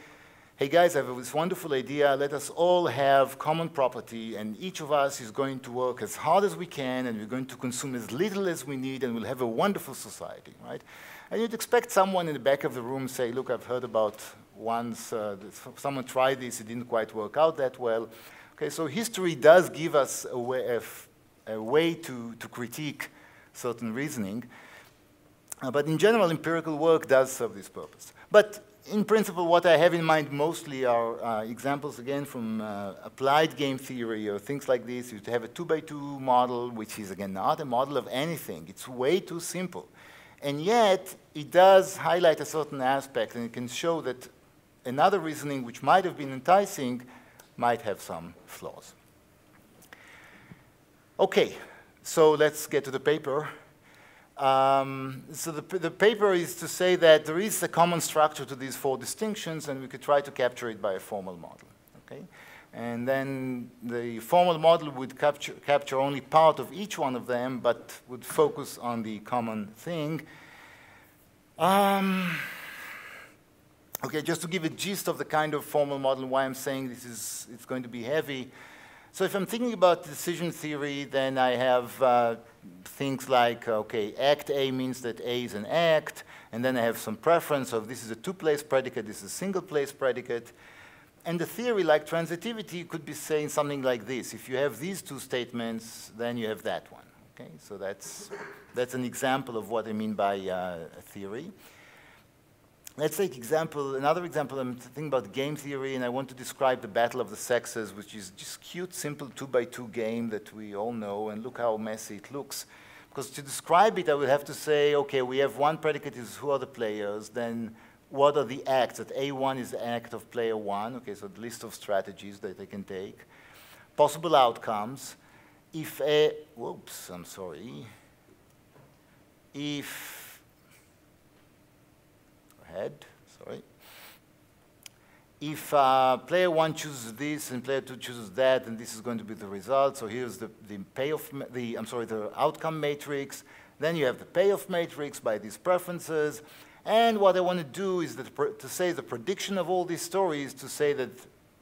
hey guys, I have this wonderful idea. Let us all have common property, and each of us is going to work as hard as we can, and we're going to consume as little as we need, and we'll have a wonderful society, right? And you'd expect someone in the back of the room say, look, I've heard about once uh, someone tried this, it didn't quite work out that well. Okay, so history does give us a way, a way to, to critique certain reasoning. Uh, but in general, empirical work does serve this purpose. But in principle, what I have in mind mostly are uh, examples, again, from uh, applied game theory or things like this. You have a two-by-two model, which is, again, not a model of anything. It's way too simple. And yet, it does highlight a certain aspect, and it can show that another reasoning which might have been enticing might have some flaws. Okay, so let's get to the paper. Um, so the, the, paper is to say that there is a common structure to these four distinctions, and we could try to capture it by a formal model. Okay? And then the formal model would capture, capture only part of each one of them, but would focus on the common thing. Um, okay, just to give a gist of the kind of formal model, why I'm saying this is it's going to be heavy. So if I'm thinking about decision theory, then I have uh, things like, okay, act A means that A is an act, and then I have some preference of this is a two-place predicate, this is a single-place predicate. And the theory, like transitivity, could be saying something like this. If you have these two statements, then you have that one. Okay, so that's, that's an example of what I mean by uh, theory. Let's take example, another example, I'm thinking about game theory, and I want to describe the battle of the sexes, which is just cute, simple two-by-two 2 game that we all know, and look how messy it looks. Because to describe it, I would have to say, okay, we have one predicate is who are the players, then what are the acts? That A1 is the act of player one, okay, so the list of strategies that they can take. Possible outcomes. If A, whoops, I'm sorry. If ahead, sorry. If uh, player one chooses this and player two chooses that, and this is going to be the result. So here's the, the payoff, the, I'm sorry, the outcome matrix. Then you have the payoff matrix by these preferences. And what I want to do is that to say the prediction of all these stories to say that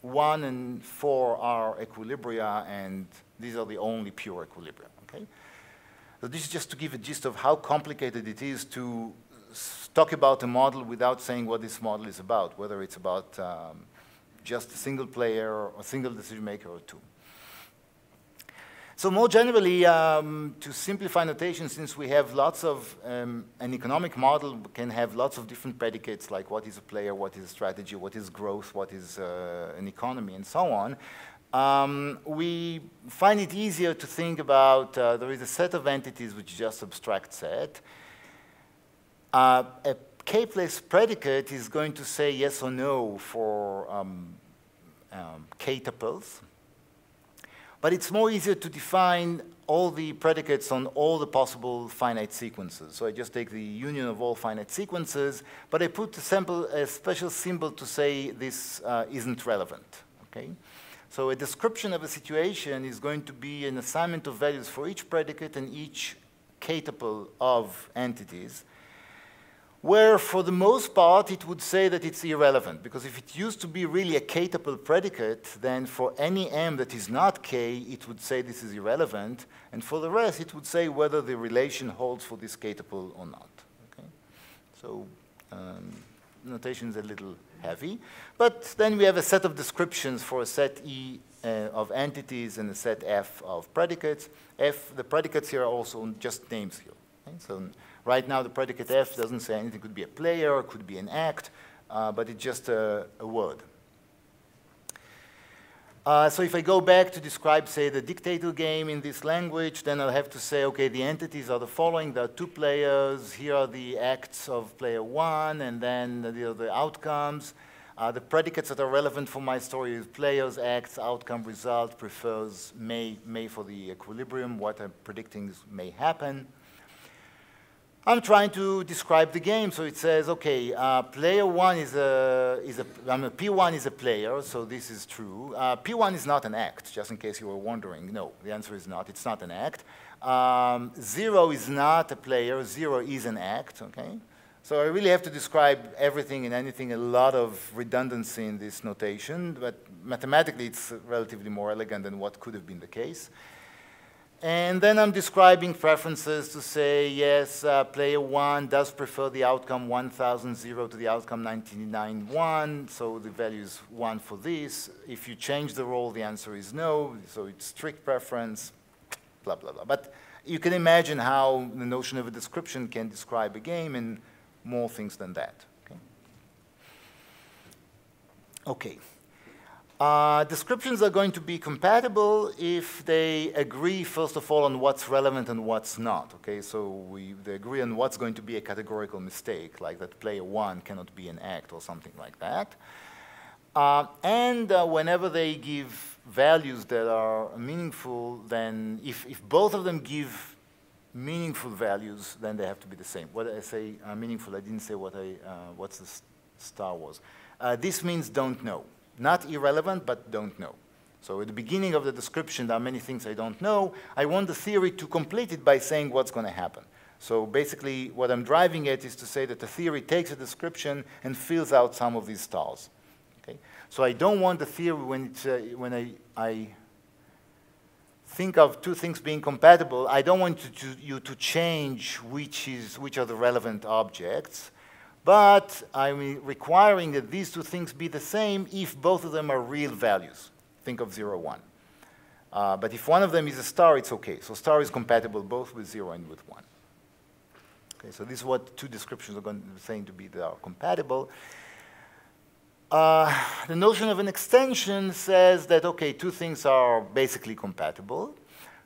one and four are equilibria, and these are the only pure equilibria. Okay? So this is just to give a gist of how complicated it is to talk about a model without saying what this model is about, whether it's about um, just a single player or a single decision maker or two. So more generally, um, to simplify notation, since we have lots of, um, an economic model we can have lots of different predicates, like what is a player, what is a strategy, what is growth, what is uh, an economy, and so on. Um, we find it easier to think about, uh, there is a set of entities which is just abstract set. Uh, a k-place predicate is going to say yes or no for um, um, k tuples. But it's more easier to define all the predicates on all the possible finite sequences. So I just take the union of all finite sequences, but I put a, sample, a special symbol to say this uh, isn't relevant. Okay? So a description of a situation is going to be an assignment of values for each predicate and each k-tuple of entities where for the most part it would say that it's irrelevant, because if it used to be really a k-tuple predicate, then for any m that is not k, it would say this is irrelevant, and for the rest it would say whether the relation holds for this k-tuple or not. Okay? So um, notation is a little heavy, but then we have a set of descriptions for a set E uh, of entities and a set F of predicates. F, the predicates here are also just names here. Okay? So Right now, the predicate F doesn't say anything. It could be a player, could be an act, uh, but it's just a, a word. Uh, so if I go back to describe, say, the dictator game in this language, then I'll have to say, okay, the entities are the following. There are two players. Here are the acts of player one, and then the, the outcomes. Uh, the predicates that are relevant for my story is players, acts, outcome, result, prefers, may, may for the equilibrium, what I'm predicting may happen. I'm trying to describe the game, so it says, okay, uh, player one is a, is a, I mean, P1 is a player, so this is true. Uh, P1 is not an act, just in case you were wondering. No, the answer is not, it's not an act. Um, zero is not a player, zero is an act, okay? So I really have to describe everything and anything, a lot of redundancy in this notation, but mathematically it's relatively more elegant than what could have been the case. And then I'm describing preferences to say, yes, uh, player one does prefer the outcome 1000 to the outcome 99 1, so the value is 1 for this. If you change the role, the answer is no, so it's strict preference, blah, blah, blah. But you can imagine how the notion of a description can describe a game and more things than that. Okay. okay. Uh, descriptions are going to be compatible if they agree, first of all, on what's relevant and what's not. Okay, so we, they agree on what's going to be a categorical mistake, like that player one cannot be an act or something like that. Uh, and uh, whenever they give values that are meaningful, then if, if both of them give meaningful values, then they have to be the same. What I say uh, meaningful, I didn't say what I, uh, what's the star was. Uh, this means don't know. Not irrelevant, but don't know. So at the beginning of the description, there are many things I don't know. I want the theory to complete it by saying what's going to happen. So basically, what I'm driving at is to say that the theory takes a description and fills out some of these stars. Okay? So I don't want the theory when, it's, uh, when I, I think of two things being compatible, I don't want to, to, you to change which, is, which are the relevant objects. But I'm requiring that these two things be the same if both of them are real values. Think of 0, 1. Uh, but if one of them is a star, it's okay. So star is compatible both with 0 and with 1. Okay, so this is what two descriptions are going to, be saying to be that are compatible. Uh, the notion of an extension says that, okay, two things are basically compatible.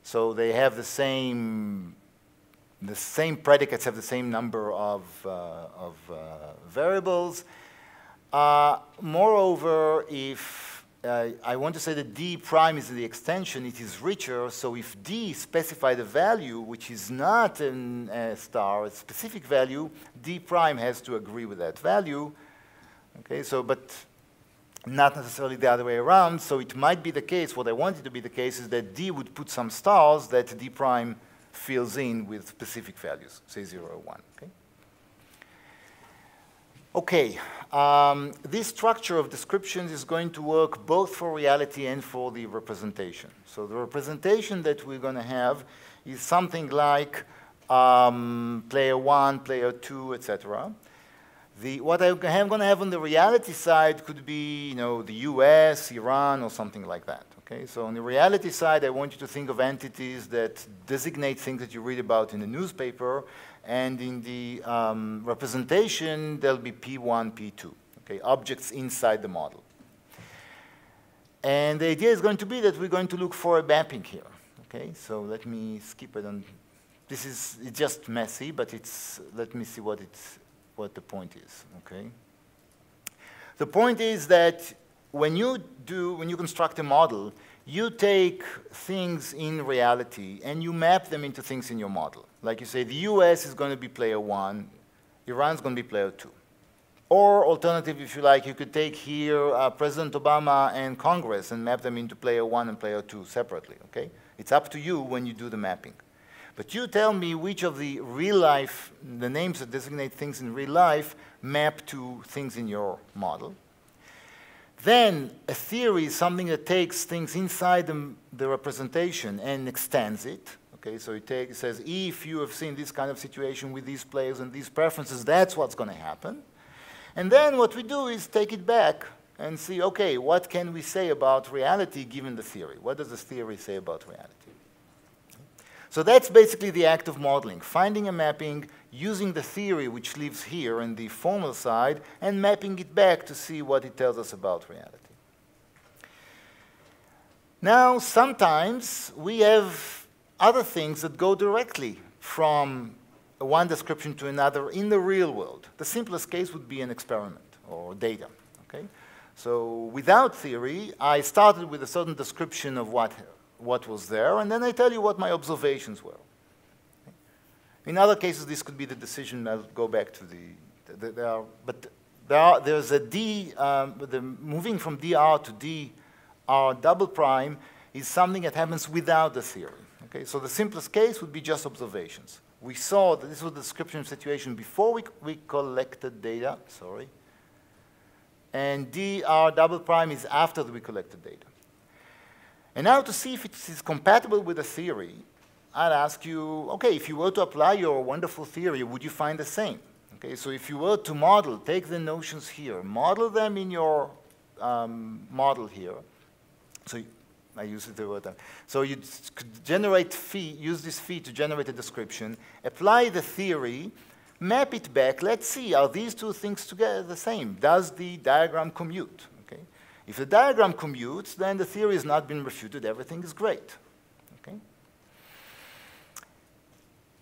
So they have the same the same predicates have the same number of, uh, of uh, variables. Uh, moreover, if I want to say that d prime is the extension, it is richer, so if d specifies a value which is not a star, a specific value, d prime has to agree with that value. Okay, so, but not necessarily the other way around, so it might be the case, what I wanted to be the case is that d would put some stars that d prime fills in with specific values, say 0 or 1. Okay, okay um, this structure of descriptions is going to work both for reality and for the representation. So the representation that we're going to have is something like um, player 1, player 2, etc. The, what I'm going to have on the reality side could be, you know, the US, Iran, or something like that. Okay, so on the reality side, I want you to think of entities that designate things that you read about in the newspaper, and in the um, representation, there'll be P1, P2, okay, objects inside the model. And the idea is going to be that we're going to look for a mapping here. Okay, so let me skip it. On, this is it's just messy, but it's, let me see what, it's, what the point is. Okay. The point is that when you do, when you construct a model, you take things in reality and you map them into things in your model. Like you say, the US is going to be player one, Iran's going to be player two. Or alternative, if you like, you could take here uh, President Obama and Congress and map them into player one and player two separately, okay? It's up to you when you do the mapping. But you tell me which of the real life, the names that designate things in real life, map to things in your model. Then a theory is something that takes things inside the, the representation and extends it. Okay, so it, take, it says, if you have seen this kind of situation with these players and these preferences, that's what's going to happen. And then what we do is take it back and see, okay, what can we say about reality given the theory? What does the theory say about reality? So that's basically the act of modeling, finding a mapping, using the theory which lives here in the formal side, and mapping it back to see what it tells us about reality. Now, sometimes we have other things that go directly from one description to another in the real world. The simplest case would be an experiment or data. Okay? So without theory, I started with a certain description of what, what was there, and then I tell you what my observations were. In other cases, this could be the decision. I'll go back to the, the there are, but there are, there's a D, um, the moving from dr to dr double prime is something that happens without the theory. Okay, so the simplest case would be just observations we saw that this was the description of situation before we, we collected data, sorry. And dr double prime is after we collected data. And now to see if it is compatible with the theory, I'd ask you, okay, if you were to apply your wonderful theory, would you find the same? Okay, so if you were to model, take the notions here, model them in your um, model here. So I use the word. So you could generate phi, use this phi to generate a description, apply the theory, map it back. Let's see, are these two things together the same? Does the diagram commute? Okay. If the diagram commutes, then the theory has not been refuted. Everything is great. Okay.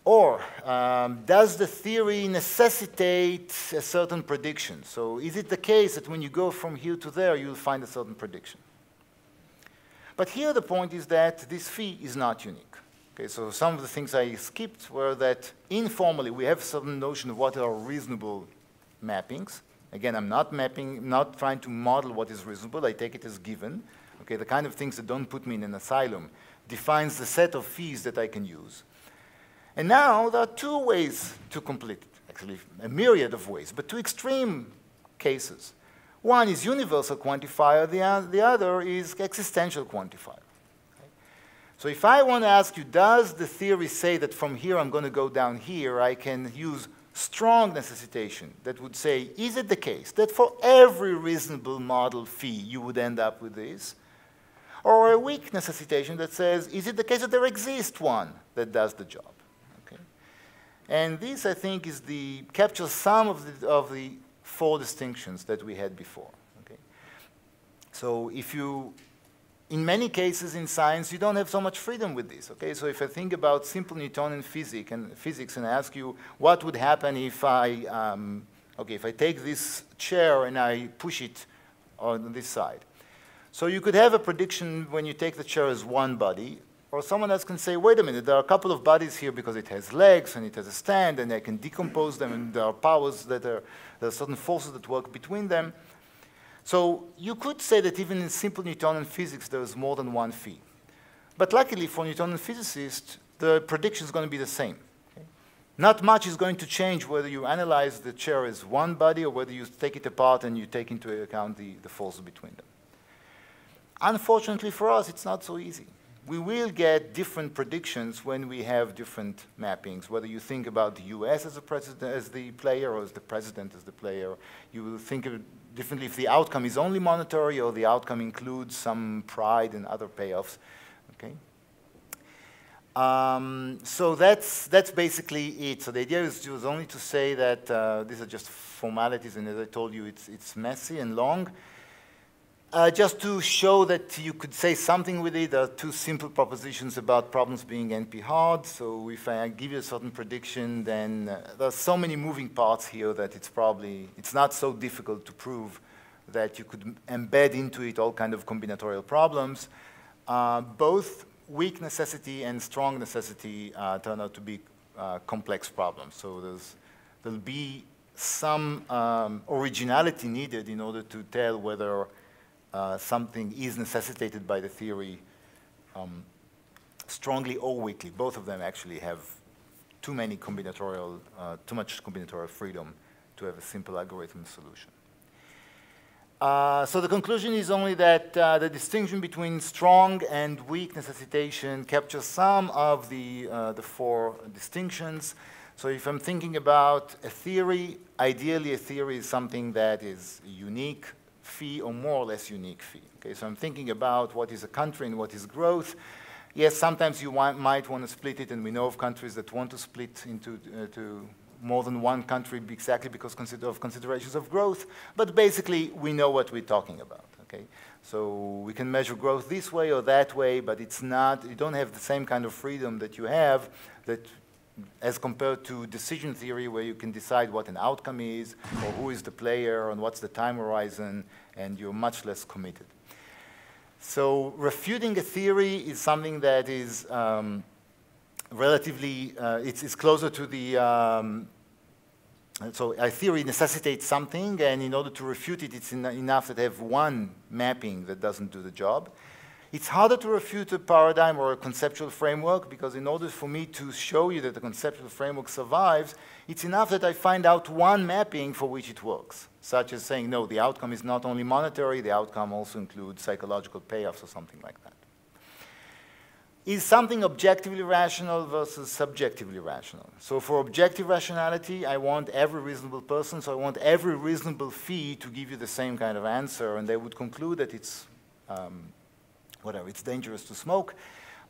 Or um, does the theory necessitate a certain prediction? So is it the case that when you go from here to there, you'll find a certain prediction? But here the point is that this phi is not unique. Okay, so some of the things I skipped were that informally we have some notion of what are reasonable mappings. Again, I'm not mapping, not trying to model what is reasonable. I take it as given. Okay, the kind of things that don't put me in an asylum defines the set of phis that I can use. And now there are two ways to complete it, actually a myriad of ways, but two extreme cases. One is universal quantifier, the, the other is existential quantifier. Okay? So if I want to ask you, does the theory say that from here I'm going to go down here, I can use strong necessitation that would say, is it the case that for every reasonable model phi you would end up with this? Or a weak necessitation that says, is it the case that there exists one that does the job? And this, I think, is the captures some of the, of the four distinctions that we had before. Okay? So if you, in many cases in science, you don't have so much freedom with this. Okay? So if I think about simple Newtonian physics and, physics and I ask you what would happen if I, um, okay, if I take this chair and I push it on this side. So you could have a prediction when you take the chair as one body, or someone else can say, wait a minute, there are a couple of bodies here because it has legs and it has a stand and I can decompose them and there are powers that are, there are certain forces that work between them. So you could say that even in simple Newtonian physics there is more than one phi. But luckily for Newtonian physicists, the prediction is going to be the same. Not much is going to change whether you analyze the chair as one body or whether you take it apart and you take into account the, the forces between them. Unfortunately for us, it's not so easy. We will get different predictions when we have different mappings. Whether you think about the US as, as the player or as the president as the player, you will think differently if the outcome is only monetary or the outcome includes some pride and other payoffs. Okay. Um, so that's, that's basically it. So the idea is was only to say that uh, these are just formalities, and as I told you, it's, it's messy and long. Uh, just to show that you could say something with it, there are two simple propositions about problems being NP hard. So if I give you a certain prediction, then uh, there are so many moving parts here that it's probably, it's not so difficult to prove that you could embed into it all kind of combinatorial problems. Uh, both weak necessity and strong necessity uh, turn out to be uh, complex problems. So there'll be some um, originality needed in order to tell whether uh, something is necessitated by the theory um, strongly or weakly. Both of them actually have too many combinatorial, uh, too much combinatorial freedom to have a simple algorithm solution. Uh, so the conclusion is only that uh, the distinction between strong and weak necessitation captures some of the, uh, the four distinctions. So if I'm thinking about a theory, ideally a theory is something that is unique, phi or more or less unique phi. Okay, so I'm thinking about what is a country and what is growth. Yes, sometimes you want, might want to split it, and we know of countries that want to split into uh, to more than one country exactly because consider of considerations of growth. But basically, we know what we're talking about. Okay, so we can measure growth this way or that way, but it's not. You don't have the same kind of freedom that you have that as compared to decision theory where you can decide what an outcome is or who is the player and what's the time horizon and you're much less committed. So refuting a theory is something that is um, relatively, uh, it's, it's, closer to the, um, so a theory necessitates something and in order to refute it, it's enough that have one mapping that doesn't do the job. It's harder to refute a paradigm or a conceptual framework because in order for me to show you that the conceptual framework survives, it's enough that I find out one mapping for which it works, such as saying, no, the outcome is not only monetary, the outcome also includes psychological payoffs or something like that. Is something objectively rational versus subjectively rational? So for objective rationality, I want every reasonable person, so I want every reasonable phi to give you the same kind of answer, and they would conclude that it's um, whatever, it's dangerous to smoke.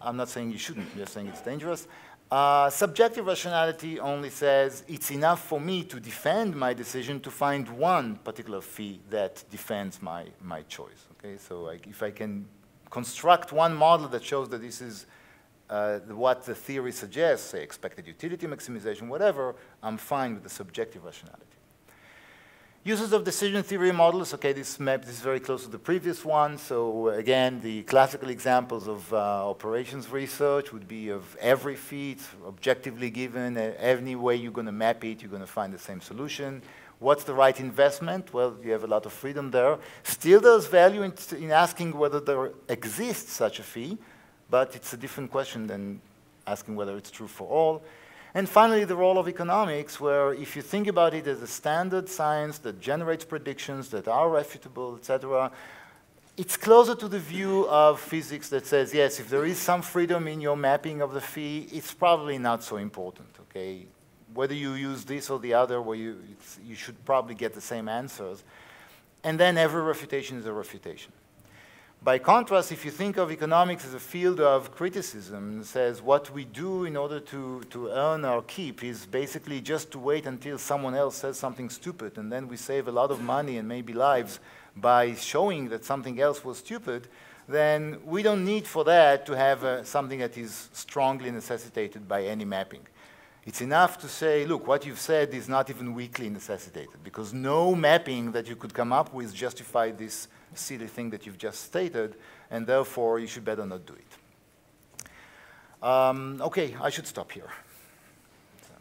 I'm not saying you shouldn't, I'm just saying it's dangerous. Uh, subjective rationality only says it's enough for me to defend my decision to find one particular phi that defends my, my choice. Okay, so like if I can construct one model that shows that this is uh, what the theory suggests, say expected utility maximization, whatever, I'm fine with the subjective rationality. Uses of decision theory models, okay, this map this is very close to the previous one. So again, the classical examples of uh, operations research would be of every feat, objectively given, uh, any way you're going to map it, you're going to find the same solution. What's the right investment? Well, you have a lot of freedom there. Still, there's value in, in asking whether there exists such a phi, but it's a different question than asking whether it's true for all. And finally, the role of economics, where if you think about it as a standard science that generates predictions that are refutable, etc., it's closer to the view of physics that says, yes, if there is some freedom in your mapping of the phi, it's probably not so important, okay? Whether you use this or the other, where you, you should probably get the same answers. And then every refutation is a refutation. By contrast, if you think of economics as a field of criticism, says what we do in order to, to earn our keep is basically just to wait until someone else says something stupid, and then we save a lot of money and maybe lives by showing that something else was stupid, then we don't need for that to have uh, something that is strongly necessitated by any mapping. It's enough to say, look, what you've said is not even weakly necessitated, because no mapping that you could come up with justified this silly thing that you've just stated, and therefore you should better not do it. Um, okay, I should stop here. So.